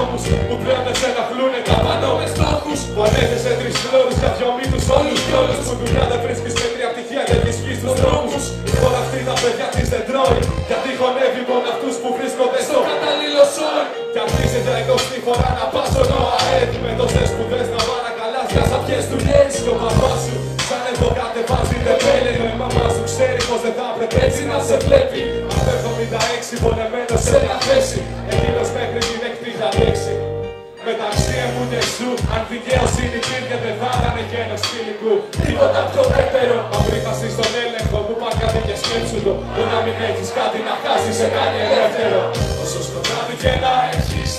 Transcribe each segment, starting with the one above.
ώμους Που πλέον δεν σε ενοχλούνε τα πανώ με στόχους Που ανέθεσε τρεις φλόρους για δυο μύθους όλους κι όλους Που δουλειά δεν βρίσκεις με τρία πτυχία και τη σκείς στους δρόμους. Όλα αυτή τα παιδιά της δεν τρώει Γιατί χωνεύει μόνο αυτούς που βρίσκονται στο κατάλληλο σόι Κι αρχίζει για εικοστή φορά να πας στον ΟΑΕΔ Με τόσες σπουδές να παρακαλάς για σαπιές δουλειές. Και ο παπάς σου σαν εδώ κατεβάζει τεμπέλε Με μαμά σου ξέρει πως δεν θα έπρεπε έτσι να σε βλέπει. Από 76 πονεμένος σε μια θέση σου, αν δικαιοσύνη υπήρχε δεν θα ήταν γένος σκηνικού. Τίποτα πιο δεύτερο, μα πριν φτάσει στον έλεγχο που κάτι και σκέψου το Το να μην έχεις κάτι να χάσεις σε κάνει ελεύθερο. Όσο σκοτάδι και να έχεις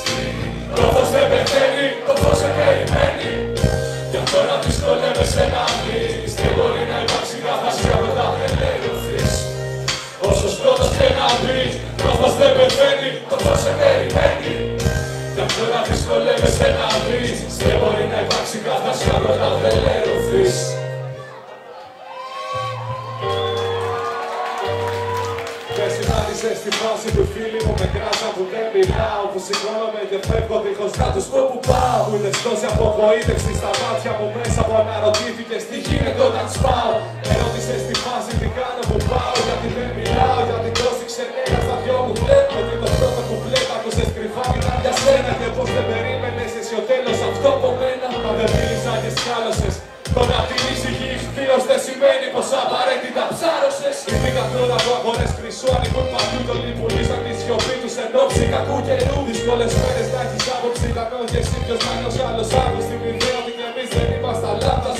το φως δεν πεθαίνει, το φως σε περιμένει. Κι αν τώρα δυσκολεύεσαι να βρεις Δεν μπορεί να υπάρξει καθάση από τα ελεύθερης Όσο σκότος και να βρεις το φως δεν πεθαίνει, το φως σε περιμένει. Κι αν τώρα δυσκολεύεσαι να βρεις Δεν μπορεί να υπάρξει καθάση από τα ελεύθερης Και συνάντησε στη φάση του φίλοι μου με κράσα που δεν μιλάω Που σηκώνομαι και φεύγω δίχως να τους πω που πάω Που είναι στόση απογοήτευση στα μάτια μου μέσα που αναρωτήθηκες τι γίνεται όταν σπάω το να την ησυχεί φίλος δεν σημαίνει πως απαραίτητα ψάρωσες. Ειδικά τώρα που αγορές χρυσού ανήκουν παντού Το λιμπουλίσαν τη σιωπή τους εν ώψη κακού καιρού. Δύσκολες μέρες να έχεις άποψη τα νόη και εσύ ποιος μάνος άλλος. Άγος Στην ιδέα ότι κι εμείς δεν είμαστε λάθος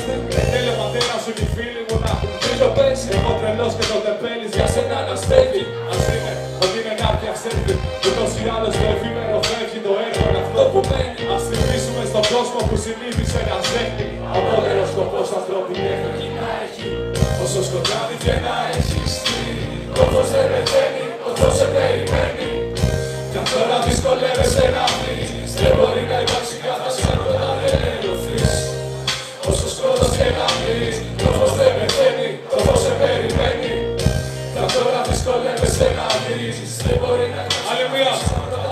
Θέλει ο πατέρα σου και οι φίλοι μου να έχουν τρίτο πέσει Εγώ τρελός και το τεπέλης για σένα να στέκει Ας είναι ότι είναι κάποια ψεύδι Ούτως ή άλλως το εφήμερο φεύγει το έργο είναι αυτό που μένει. Ας θυμίσουμε στον κόσμο που συνήθισε να ζέχει Απότερο σκοπός ανθρώπινη έχει να έχει. Όσο σκοτάδι και να έχεις Το φως δεν πεθαίνει, το φως σε περιμένει. Κι αν τώρα δυσκολεύεσαι να βρεις Δεν μπορεί να υπάρξει κάθαση αν όταν δεν ενωθείς Όσο σκότος και να βρεις Το φως δεν πεθαίνει, το φως σε περιμένει. Κι αν τώρα δυσκολεύεσαι να βρεις Δεν μπορεί να υπάρξει κάθαση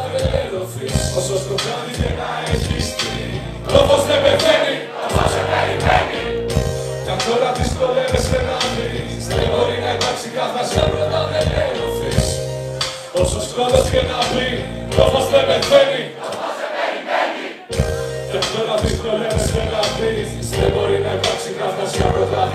Όποιος και να δεν πεθαίνει Και αυτό να το να Δεν μπορεί να υπάρξει καθώς για πρώτα